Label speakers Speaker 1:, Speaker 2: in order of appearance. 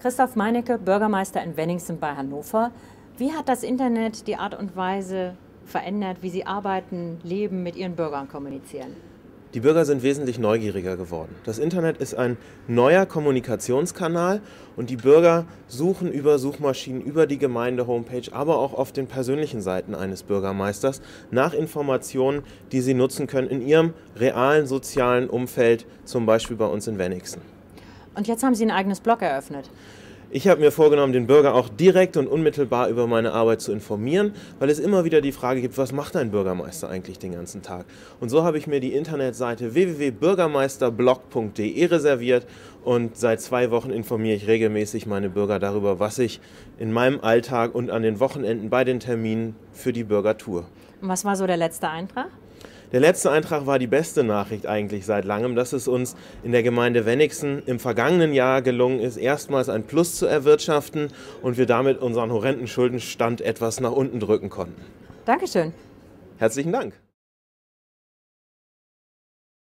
Speaker 1: Christoph Meinecke, Bürgermeister in Wenningsen bei Hannover. Wie hat das Internet die Art und Weise verändert, wie Sie arbeiten, leben, mit Ihren Bürgern kommunizieren?
Speaker 2: Die Bürger sind wesentlich neugieriger geworden. Das Internet ist ein neuer Kommunikationskanal und die Bürger suchen über Suchmaschinen, über die Gemeinde-Homepage, aber auch auf den persönlichen Seiten eines Bürgermeisters nach Informationen, die sie nutzen können in ihrem realen sozialen Umfeld, zum Beispiel bei uns in Wenigsen.
Speaker 1: Und jetzt haben Sie ein eigenes Blog eröffnet.
Speaker 2: Ich habe mir vorgenommen, den Bürger auch direkt und unmittelbar über meine Arbeit zu informieren, weil es immer wieder die Frage gibt, was macht ein Bürgermeister eigentlich den ganzen Tag? Und so habe ich mir die Internetseite www.bürgermeisterblog.de reserviert und seit zwei Wochen informiere ich regelmäßig meine Bürger darüber, was ich in meinem Alltag und an den Wochenenden bei den Terminen für die Bürger tue.
Speaker 1: Und was war so der letzte Eintrag?
Speaker 2: Der letzte Eintrag war die beste Nachricht eigentlich seit langem, dass es uns in der Gemeinde Wenigsen im vergangenen Jahr gelungen ist, erstmals ein Plus zu erwirtschaften und wir damit unseren horrenden Schuldenstand etwas nach unten drücken konnten.
Speaker 1: Dankeschön.
Speaker 2: Herzlichen Dank.